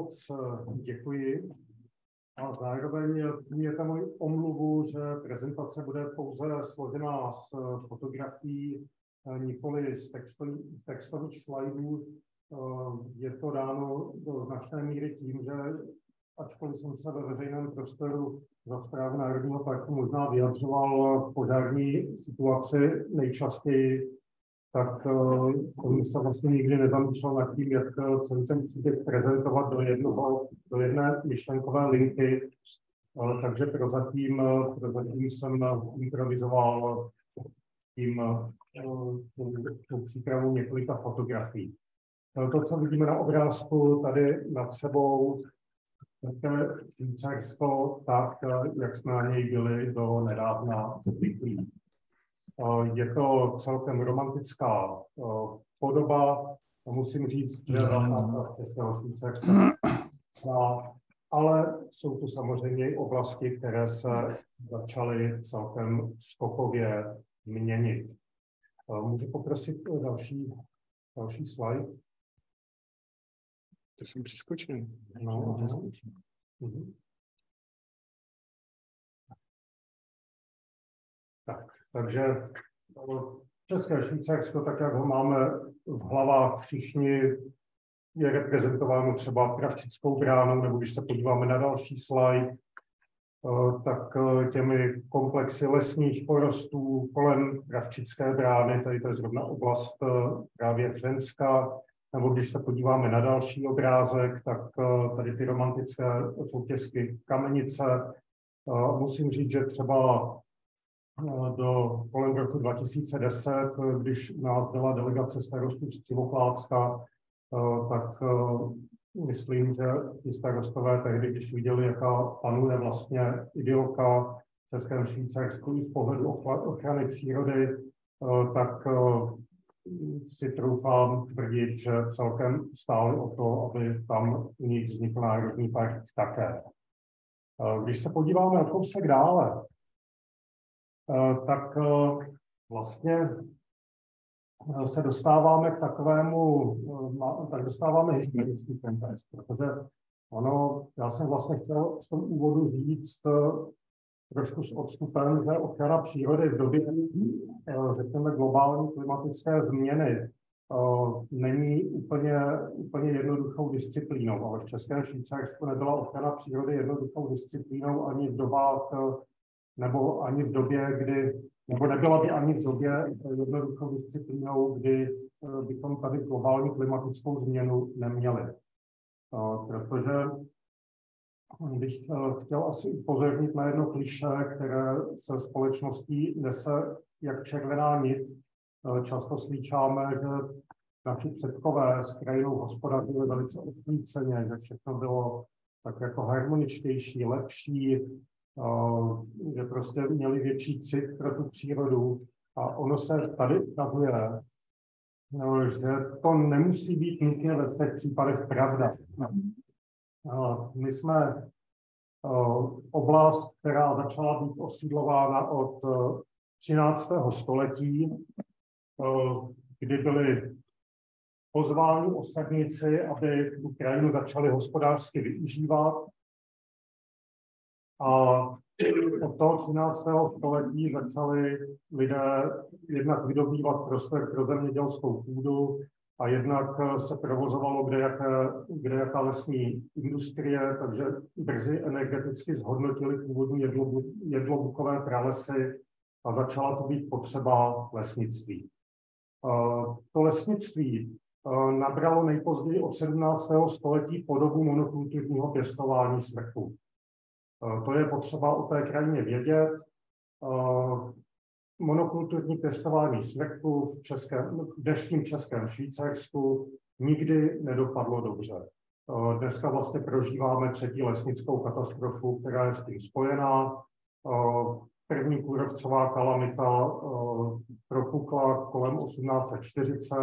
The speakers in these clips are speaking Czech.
moc děkuji. A zároveň mějte můj omluvu, že prezentace bude pouze složená z fotografií, nikoli z textových, z textových slajdů. Je to dáno do značné míry tím, že ačkoliv jsem se ve veřejném prostoru za zprávu Národního parku možná vyjadřoval požární situaci nejčastěji, tak jsem se vlastně nikdy nezamýšlel nad tím, jak eh, celý ten příběh prezentovat do, jednoho, do jedné myšlenkové linky. Takže prozatím, uh, prozatím jsem improvizoval tím tou přípravou několika fotografií. To, co vidíme na obrázku tady nad sebou, je tak, jak jsme na něj byli do nedávna zvyklí. Je to celkem romantická podoba. Musím říct, že ale jsou to samozřejmě i oblasti, které se začaly celkem skokově měnit. Můžu poprosit další, další slide? To jsem přeskočil. No, přeskočil. Mhm. Tak, takže České Švýcarsko, tak jak ho máme v hlavách všichni, je reprezentováno třeba Kravčickou bránou, nebo když se podíváme na další slide, eh, tak eh, těmi komplexy lesních porostů kolem Kravčické brány, tady to je zrovna oblast eh, právě Hřenska, nebo když se podíváme na další obrázek, tak tady ty romantické soutězky kamenice. Musím říct, že třeba do kolem roku 2010, když nás byla delegace starostů z Křivoklácka, eh, tak eh, myslím, že ti starostové tehdy, když viděli, jaká panuje vlastně idylka v Českém Švýcarsku z pohledu ochrany přírody, eh, tak si troufám tvrdit, že celkem stáli o to, aby tam u nich vznikl národní park také. Když se podíváme o kousek dále, Eh, tak eh, vlastně eh, se dostáváme k takovému, tak dostáváme historický kontext, protože ono, já jsem vlastně chtěl v tom úvodu říct trošku s odstupem, že ochrana přírody v době, řekněme, globální klimatické změny není úplně, úplně jednoduchou disciplínou, ale v Českém Švýcarsku nebyla ochrana přírody jednoduchou disciplínou ani v dobách nebo ani v době, kdy, nebo nebyla by ani v době jednoduchou disciplínou, kdy eh, bychom tady globální klimatickou změnu neměli. Eh, protože bych eh, chtěl asi upozornit na jedno kliše, které se společností nese jak červená nit. Často slýcháme, že naši předkové s krajinou hospodařili velice odplíceně, že všechno bylo tak jako harmoničtější, lepší, že prostě měli větší cit pro tu přírodu a ono se tady ukazuje, no, že to nemusí být nutně ve všech případech pravda. My jsme oblast, která začala být osídlována od 13. století, kdy byli pozváni osadníci, aby tu krajinu začali hospodářsky využívat a od toho 13. století začali lidé jednak vydobývat prostor pro zemědělskou půdu a jednak se provozovalo kde jaké, kde jaká lesní industrie, takže brzy energeticky zhodnotili původní jedlo, jedlobukové pralesy a začala to být potřeba lesnictví. To lesnictví nabralo nejpozději od 17. století podobu monokulturního pěstování smrku. Eh, to je potřeba o té krajině vědět. Eh, monokulturní pěstování smrku v, českém, v dnešním českém Švýcarsku nikdy nedopadlo dobře. Eh, dneska vlastně prožíváme třetí lesnickou katastrofu, která je s tím spojená. První kůrovcová kalamita propukla kolem 1840.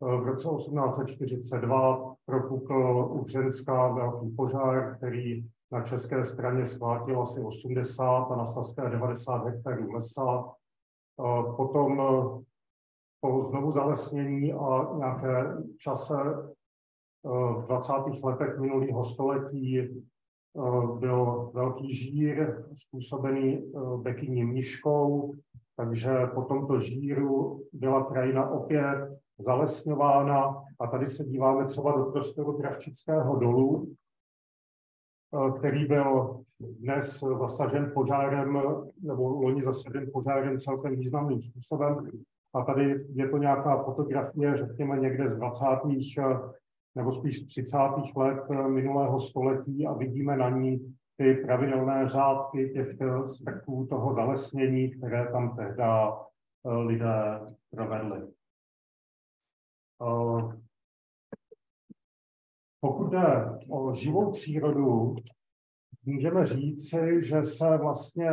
V roce 1842 propukl u Hřenska velký požár, který na české straně schvátil asi 80 a na saské 90 hektarů lesa. Potom e, po znovu zalesnění a nějaké čase v 20. letech minulého století byl velký žír způsobený bekyní mniškou, takže po tomto žíru byla krajina opět zalesňována a tady se díváme třeba do prostoru Kravčického dolu, Eh, který byl dnes zasažen požárem, nebo loni zasažen požárem celkem významným způsobem. A tady je to nějaká fotografie, řekněme někde z 20. Eh, nebo spíš z 30. let eh, minulého století a vidíme na ní ty pravidelné řádky těch strků toho zalesnění, které tam tehdy lidé provedli. Pokud jde o živou přírodu, můžeme říci, že se vlastně,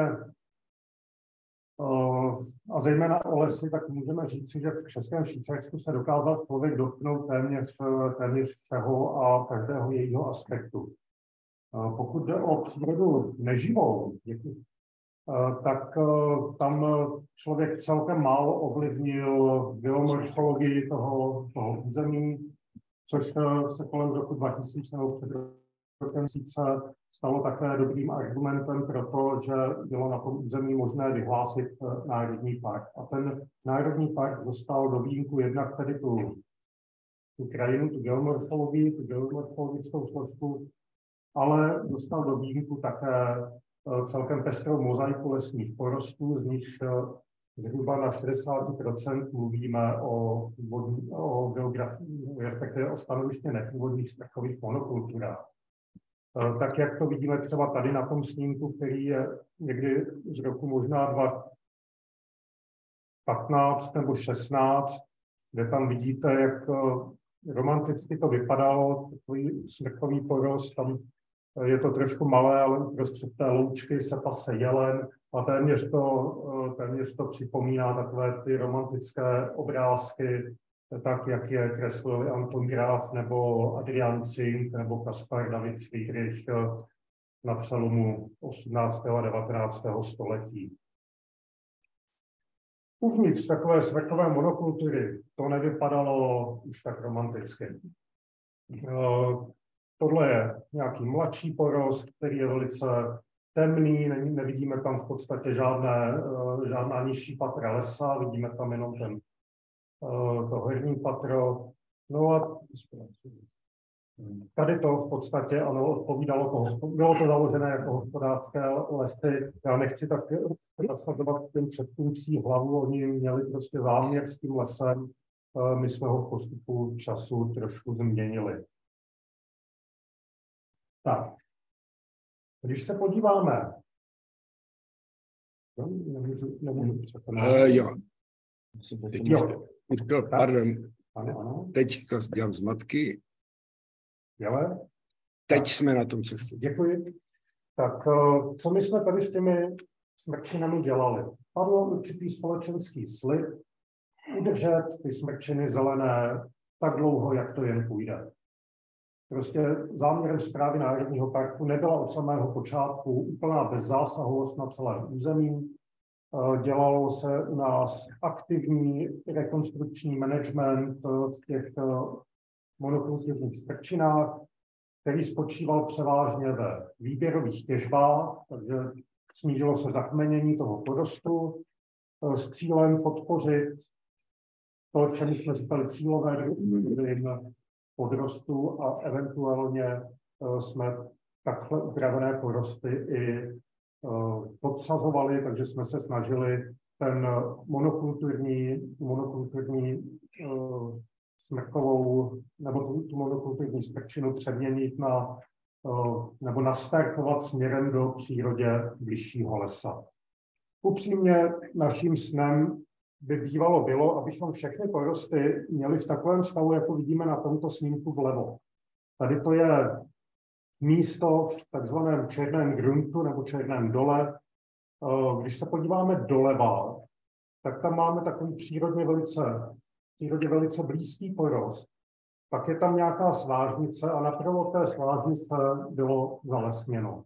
eh, a zejména o lesy, tak můžeme říci, že v Českém Švýcarsku se dokázal člověk dotknout téměř, téměř všeho a každého jejího aspektu. Eh, pokud jde o přírodu neživou, děkuji, eh, tak tam člověk celkem málo ovlivnil geomorfologii toho, toho území, což eh, se kolem roku 2000 nebo před rokem se stalo také dobrým argumentem pro to, že bylo na tom území možné vyhlásit eh, národní park. A ten národní park dostal do výjimku jednak tedy tu, tu krajinu, tu geomorfologii, tu geomorfologickou složku, ale dostal do výjimku také eh, celkem pestrou mozaiku lesních porostů, z nich zhruba na 60% mluvíme o, vodní, o geografii, respektive o stanoviště nepůvodních strachových monokulturách. E, tak jak to vidíme třeba tady na tom snímku, který je někdy z roku možná 2015 nebo 16, kde tam vidíte, jak e, romanticky to vypadalo, takový smrkový porost, tam je to trošku malé, ale uprostřed té loučky se pase jelen a téměř to, eh, téměř to připomíná takové ty romantické obrázky, tak jak je kreslil Anton Graf nebo Adrian Zink nebo Kaspar David Friedrich eh, na přelomu 18. a 19. století. Uvnitř takové světové monokultury to nevypadalo už tak romanticky. Eh, tohle je nějaký mladší porost, který je velice temný, nevidíme tam v podstatě žádné, eh, žádná nižší patra lesa, vidíme tam jenom ten, eh, to horní patro. No a tady to v podstatě, ano, odpovídalo to, bylo to založené jako hospodářské lesy. Já nechci tak nasazovat předkům psí hlavu, oni měli prostě záměr s tím lesem, eh, my jsme ho v postupu času trošku změnili. Tak, když se podíváme, no, nemůžu, nemůžu uh, jo. Teď, jo. To, pardon. Ano, ano. Teď to dělám zmatky. Jele? Teď tak. jsme na tom cestě. Děkuji. Tak eh, co my jsme tady s těmi smrčinami dělali? Padlo určitý společenský slib udržet ty smrčiny zelené tak dlouho, jak to jen půjde. Prostě záměrem zprávy Národního parku nebyla od samého počátku úplná bezzásahovost na celém území. Eh, dělalo se u nás aktivní rekonstrukční management v těch eh, monokulturních strčinách, který spočíval převážně ve výběrových těžbách, takže snížilo se zakmenění toho porostu eh, s cílem podpořit to, čemu jsme říkali cílové podrostu a eventuálně eh, jsme takhle upravené porosty i eh, podsazovali, takže jsme se snažili ten monokulturní, monokulturní eh, smrkovou nebo tu, tu monokulturní strčinu přeměnit na nebo nastartovat směrem do přírodě bližšího lesa. Upřímně naším snem by bývalo bylo, abychom všechny porosty měli v takovém stavu, jako vidíme na tomto snímku vlevo. Tady to je místo v takzvaném černém gruntu nebo černém dole. Eh, když se podíváme doleva, tak tam máme takový přírodně velice, přírodně velice blízký porost. Pak je tam nějaká svážnice a napravo té svážnice bylo zalesněno.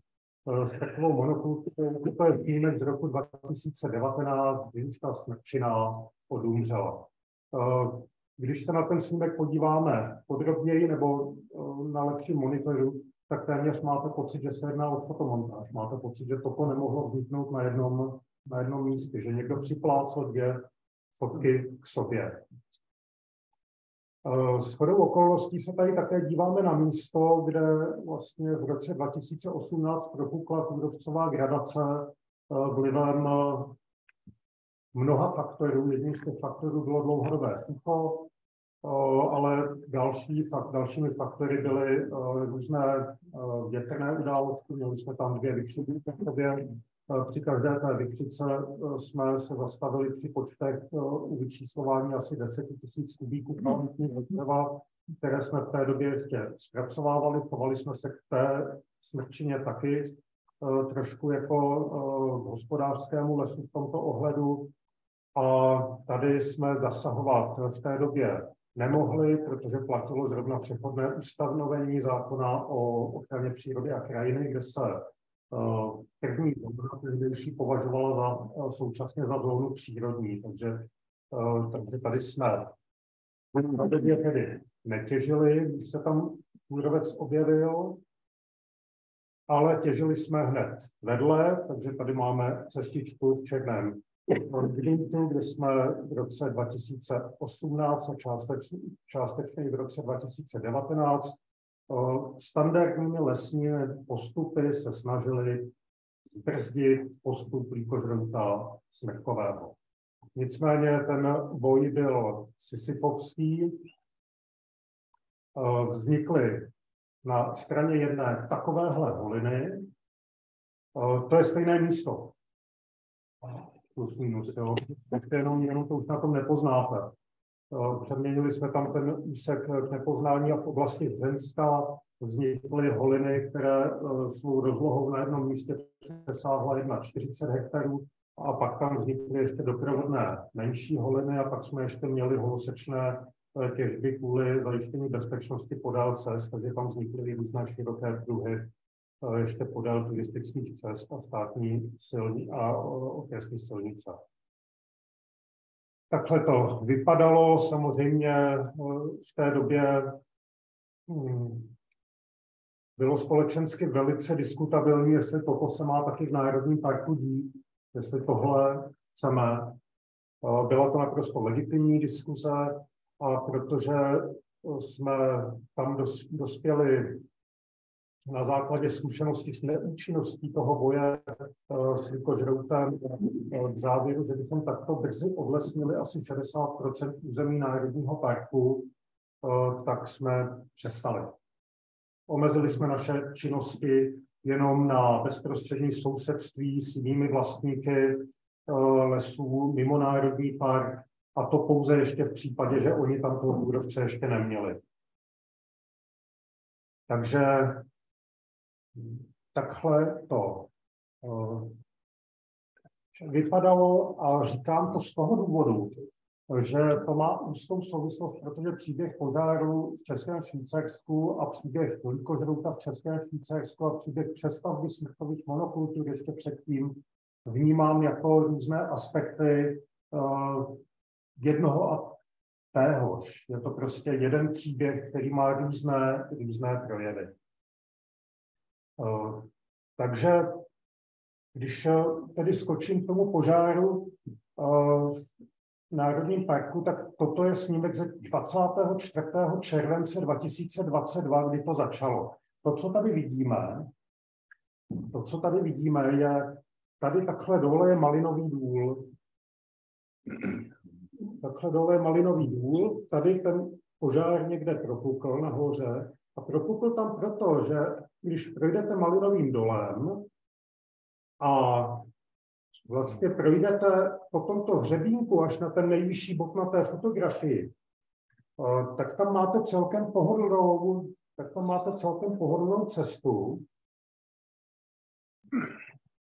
Eh, s takovou monokulturou. To je snímek z roku 2019, kdy už ta smrčina odumřela. Eh, když se na ten snímek podíváme podrobněji nebo na lepším monitoru, tak téměř máte pocit, že se jedná o fotomontáž. Máte pocit, že toto nemohlo vzniknout na jednom, na jednom místě, že někdo připlácel dvě fotky k sobě. Eh, s chodou okolností se tady také díváme na místo, kde vlastně v roce 2018 propukla kůrovcová gradace eh, vlivem eh, mnoha faktorů. Jedním z těch faktorů bylo dlouhodobé sucho, ale další, dalšími faktory byly různé větrné události. Měli jsme tam dvě vykřivy v sobě. Při každé té vykřice jsme se zastavili při počtech u vyčíslování asi 10 000 kubíků kvalitního dřeva, které jsme v té době ještě zpracovávali. Chovali jsme se k té smrčině taky trošku jako k hospodářskému lesu v tomto ohledu. A tady jsme zasahovat v té době nemohli, protože platilo zrovna přechodné ustanovení zákona o ochraně přírody a krajiny, kde se první zóna tehdejší považovala za, současně za zónu přírodní. Takže, eh, takže tady jsme době tedy netěžili, když se tam kůrovec objevil, ale těžili jsme hned vedle, takže tady máme cestičku v Černém Grintu, kde jsme v roce 2018 a částečně, částečně v roce 2019 standardními lesními postupy se snažili zbrzdit postup líkožrouta smrkového. Nicméně ten boj byl sisyfovský. Vznikly na straně jedné takovéhle holiny. To je stejné místo plus minus, jo. Takže jenom, jenom to už na tom nepoznáte. Přeměnili jsme tam ten úsek k nepoznání a v oblasti Hřenska vznikly holiny, které e, svou rozlohou na jednom místě přesáhla 40 hektarů a pak tam vznikly ještě doprovodné menší holiny a pak jsme ještě měli holosečné těžby kvůli zajištění bezpečnosti podél cest, takže tam vznikly různé široké pruhy ještě podél turistických cest a státní silní a okresní silnice. Takhle to vypadalo. Samozřejmě v té době hm, bylo společensky velice diskutabilní, jestli toto se má taky v Národním parku dít, jestli tohle chceme. Byla to naprosto legitimní diskuze, a protože jsme tam dospěli na základě zkušeností s neúčinností toho boje uh, s likožroutem k závěru, že bychom takto brzy odlesnili asi 60% území Národního parku, uh, tak jsme přestali. Omezili jsme naše činnosti jenom na bezprostřední sousedství s jinými vlastníky lesů mimo Národní park, a to pouze ještě v případě, že oni tam toho kůrovce ještě neměli. Takže takhle to eh, vypadalo a říkám to z toho důvodu, že to má úzkou souvislost, protože příběh požáru v Českém Švýcarsku a příběh velikožrouta v Českém Švýcarsku a příběh přestavby smrtových monokultur ještě předtím vnímám jako různé aspekty uh, jednoho a téhož. Je to prostě jeden příběh, který má různé, různé projevy. Eh, takže když eh, tedy skočím k tomu požáru eh, v Národním parku, tak toto je snímek ze 24. července 2022, kdy to začalo. To, co tady vidíme, to, co tady vidíme, je tady takhle dole je Malinový důl. Takhle dole je Malinový důl, tady ten požár někde propukl nahoře a propukl tam proto, že když projdete Malinovým dolem a vlastně projdete po tomto hřebínku až na ten nejvyšší bod na té fotografii, eh, tak tam máte celkem pohodlnou, tak tam máte celkem pohodlnou cestu.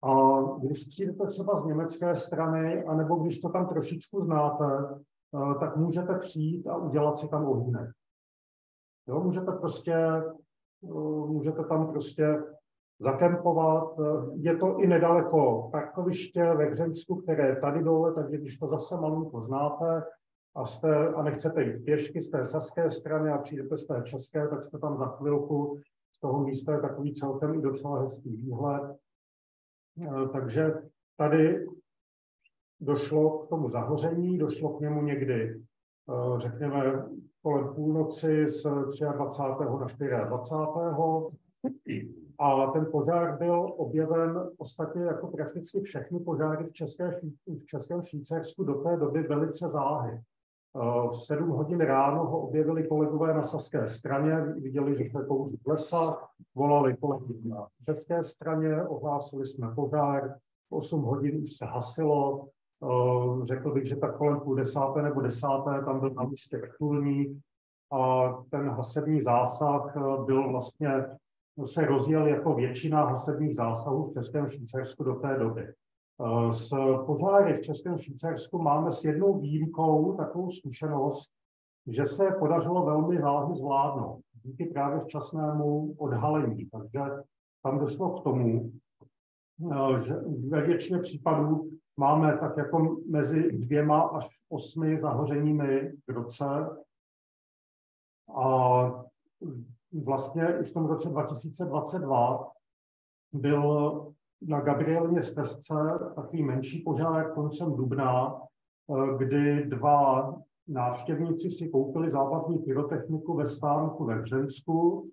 A když přijdete třeba z německé strany, anebo když to tam trošičku znáte, eh, tak můžete přijít a udělat si tam ohýnek. Jo, můžete prostě, eh, můžete tam prostě zakempovat. Je to i nedaleko parkoviště ve Hřensku, které je tady dole, takže když to zase malinko znáte, a, jste, a nechcete jít pěšky z té saské strany a přijdete z té české, tak jste tam za chvilku. Z toho místa je takový celkem i docela hezký výhled. Eh, takže tady došlo k tomu zahoření, došlo k němu někdy, eh, řekněme, kolem půlnoci z 23. na 24. A ten požár byl objeven ostatně jako prakticky všechny požáry v, České, v Českém Švýcarsku do té doby velice záhy. Eh, v 7 hodin ráno ho objevili kolegové na saské straně, viděli, že se kouří lesa, volali kolegy na české straně, ohlásili jsme požár, v 8 hodin už se hasilo, řekl bych, že tak kolem půl desáté nebo desáté tam byl na místě vrtulník a ten hasební zásah eh, byl vlastně, se rozjel jako většina hasebních zásahů v Českém Švýcarsku do té doby. S požáry v Českém Švýcarsku máme s jednou výjimkou takovou zkušenost, že se podařilo velmi záhy zvládnout díky právě včasnému odhalení. Takže tam došlo k tomu, že ve většině případů máme tak jako mezi dvěma až osmi zahořeními v roce. A vlastně i v tom roce 2022 byl na Gabrielně stezce takový menší požár koncem dubna, eh, kdy dva návštěvníci si koupili zábavní pyrotechniku ve stánku ve Břensku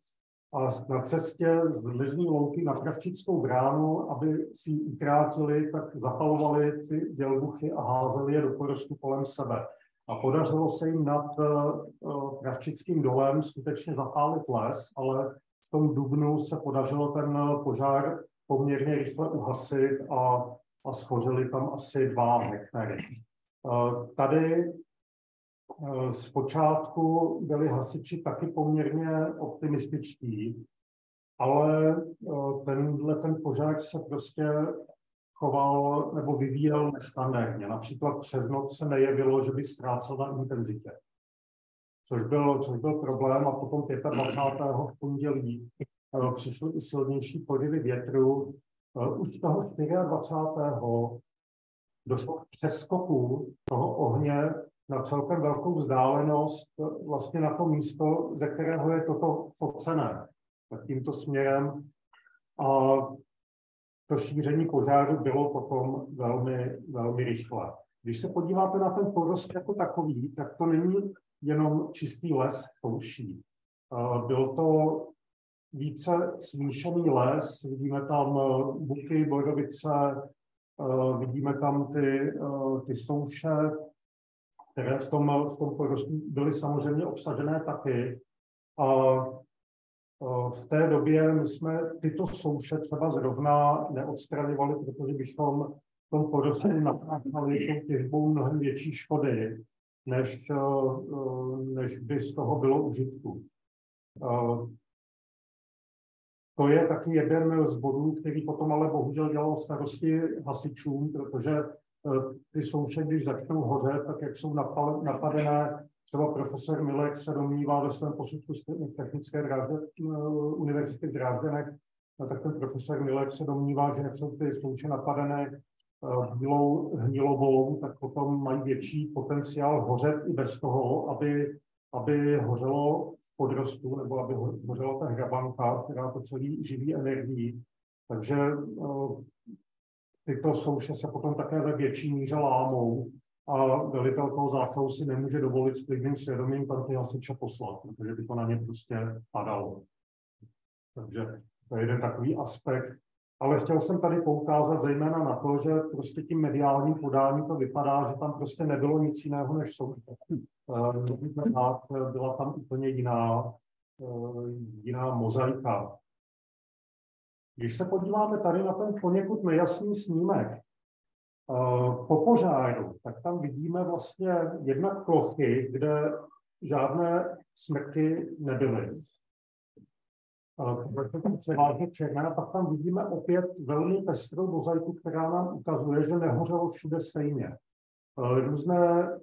a na cestě z Lizní louky na Kravčickou bránu, aby si ji ukrátili, tak zapalovali ty dělbuchy a házeli je do porostu kolem sebe. A podařilo se jim nad uh, Kravčickým dolem skutečně zapálit les, ale v tom dubnu se podařilo ten požár poměrně rychle uhasit a, a schořily tam asi dva hektary. Eh, tady eh, zpočátku byli hasiči taky poměrně optimističtí, ale eh, tenhle ten požár se prostě choval nebo vyvíjel nestandardně. Například přes noc se nejevilo, že by ztrácel na intenzitě. Což byl, což byl problém a potom 25. v pondělí Eh, přišly i silnější podivy větru. Eh, už toho 24. došlo k přeskoku toho ohně na celkem velkou vzdálenost eh, vlastně na to místo, ze kterého je toto focené. Tak tímto směrem a to šíření požáru bylo potom velmi, velmi rychle. Když se podíváte na ten porost jako takový, tak to není jenom čistý les pouší. Byl to více smíšený les, vidíme tam eh, buky, borovice, eh, vidíme tam ty, eh, ty souše, které v tom, v tom porostu byly samozřejmě obsažené taky. A v té době my jsme tyto souše třeba zrovna neodstraňovali, protože bychom v tom porostu napáchali těžbou mnohem větší škody, než, než by z toho bylo užitku. To je taky jeden z bodů, který potom ale bohužel dělal starosti hasičům, protože ty souše, když začnou hořet, tak jak jsou napadené, třeba profesor Milek se domnívá ve svém posudku z technické drážde, eh, univerzity v Drážděnech, no, tak ten profesor Milek se domnívá, že jak jsou ty souše napadené eh, bílou hnilobou, tak potom mají větší potenciál hořet i bez toho, aby, aby hořelo podrostu, nebo aby hořela ta hrabanka, která to celý živí energií. Takže tyto souše se potom také ve větší míře lámou a velitel toho zásahu si nemůže dovolit s klidným svědomím tam ty hasiče poslat, protože by to na ně prostě padalo. Takže to je jeden takový aspekt. Ale chtěl jsem tady poukázat zejména na to, že prostě tím mediálním podáním to vypadá, že tam prostě nebylo nic jiného než souše. Eh, byla tam úplně jiná, eh, jiná mozaika. Když se podíváme tady na ten poněkud nejasný snímek eh, po požáru, tak tam vidíme vlastně jednak plochy, kde žádné smrky nebyly. Převážně černá, pak tam vidíme opět velmi pestrou mozaiku, která nám ukazuje, že nehořelo všude stejně. Různé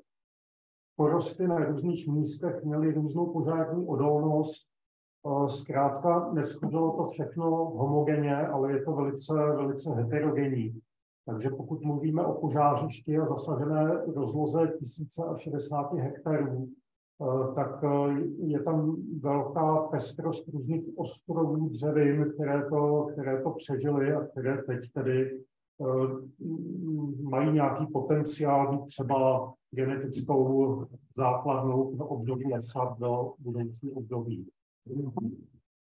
porosty na různých místech měly různou požární odolnost. Zkrátka neschodilo to všechno homogenně, ale je to velice, velice heterogenní. Takže pokud mluvíme o požářišti a zasažené rozloze tisíce a 60 hektarů, eh, tak eh, je tam velká pestrost různých ostrovů dřevin, které to, které to přežily a které teď tedy eh, mají nějaký potenciál třeba genetickou základnou pro období lesa do budoucí období.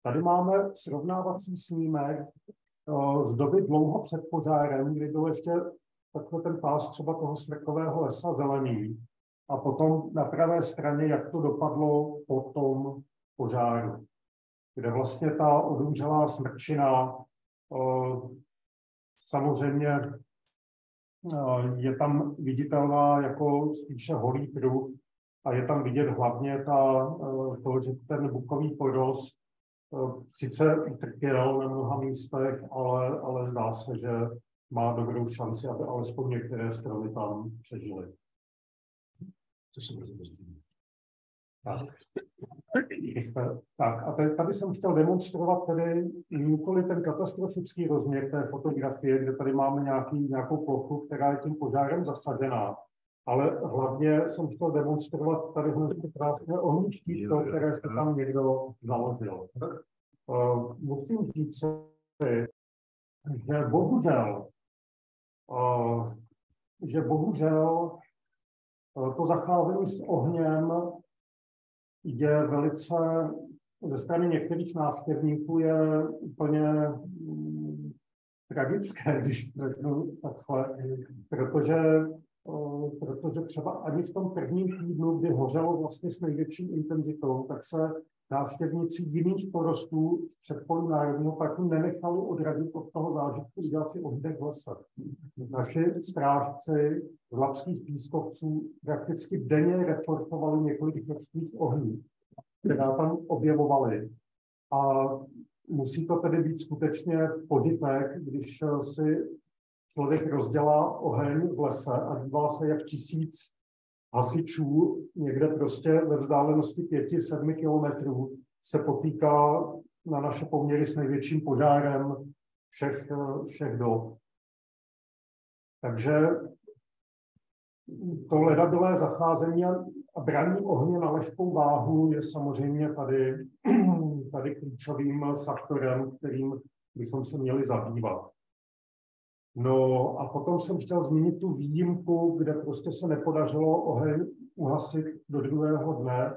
Tady máme srovnávací snímek z doby dlouho před požárem, kdy byl ještě takhle ten pás třeba toho smrkového lesa zelený. A potom na pravé straně, jak to dopadlo po tom požáru, kde vlastně ta odumřelá smrčina samozřejmě je tam viditelná jako spíše holý pruh a je tam vidět hlavně ta, to, že ten bukový porost sice utrpěl na mnoha místech, ale, ale zdá se, že má dobrou šanci, aby alespoň některé stromy tam přežily. To jsem tak. tak a tady, tady jsem chtěl demonstrovat tedy nikoli ten katastrofický rozměr té fotografie, kde tady máme nějaký, nějakou plochu, která je tím požárem zasažená, ale hlavně jsem chtěl demonstrovat tady hned krásné štítko, které se tam někdo založil. Uh, musím říct, že bohužel, uh, že bohužel uh, to zacházení s ohněm je velice ze strany některých návštěvníků je úplně mm, tragické, když řeknu takhle, protože protože třeba ani v tom prvním týdnu, kdy hořelo vlastně s největší intenzitou, tak se návštěvníci jiných porostů v předpolí Národního parku nenechali odradit od toho zážitku udělat si oddech v lese. Naši strážci z Lapských pískovců prakticky denně reportovali několik vrstvých ohní, která tam objevovali. A musí to tedy být skutečně požitek, když si člověk rozdělá oheň v lese a dívá se, jak tisíc hasičů někde prostě ve vzdálenosti 5-7 kilometrů se potýká na naše poměry s největším požárem všech, všech dob. Takže to ledabilé zacházení a braní ohně na lehkou váhu je samozřejmě tady, tady klíčovým faktorem, kterým bychom se měli zabývat. No a potom jsem chtěl zmínit tu výjimku, kde prostě se nepodařilo oheň uhasit do druhého dne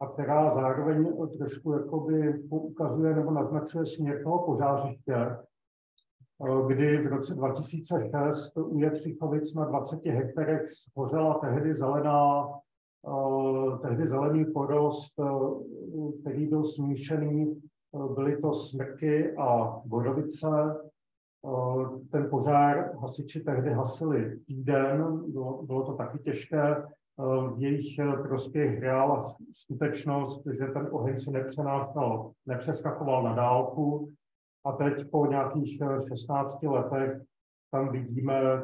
a která zároveň trošku jakoby ukazuje nebo naznačuje směr toho požářiště, kdy v roce 2006 u Jetřichovic na 20 hektarech shořela tehdy zelená, tehdy zelený porost, který byl smíšený, byly to smrky a borovice, ten požár hasiči tehdy hasili týden, bylo, bylo to taky těžké. V jejich prospěch hrála skutečnost, že ten oheň se nepřenášel, nepřeskakoval na dálku. A teď po nějakých 16 letech tam vidíme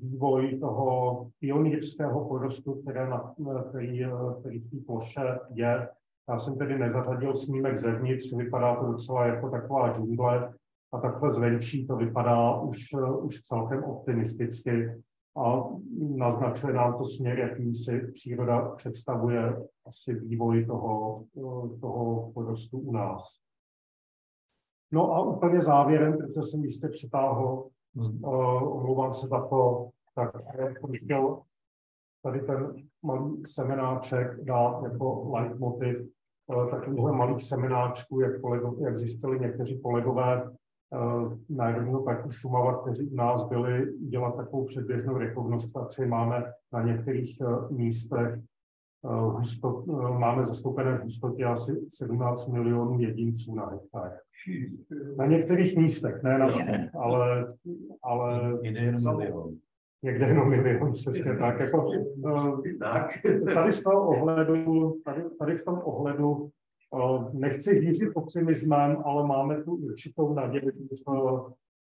vývoj toho pionýrského porostu, které na, který, který v té ploše je. Já jsem tedy nezařadil snímek zevnitř, vypadá to docela jako taková džungle, a takhle zvenčí to vypadá už, už celkem optimisticky a naznačuje nám to směr, jakým si příroda představuje asi vývoj toho, toho porostu u nás. No a úplně závěrem, protože jsem jistě přitáhl, hmm. uh, omlouvám se za to, tak bych chtěl tady ten malý semenáček dát jako leitmotiv takovýchhle malých semináčků, jak, kolego, jak zjistili někteří kolegové Eh, Národního parku Šumava, kteří u nás byli dělat takovou předběžnou rekognostraci. Máme na některých eh, místech eh, husto, máme zastoupené v hustotě asi 17 milionů jedinců na hektar. Na některých místech, ne na všech, ale, ale Někde jenom milion. Někde jenom milion, přesně tak. Jako, tady z toho ohledu, tady, tady v tom ohledu Nechci hýřit optimismem, ale máme tu určitou naději, že jsme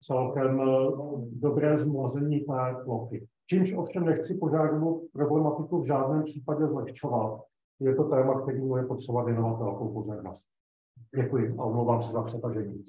celkem e, dobré zmlazení té plochy. Čímž ovšem nechci požádnou problematiku v žádném případě zlehčovat. Je to téma, kterému je potřeba věnovat velkou pozornost. Děkuji a omlouvám se za přetažení.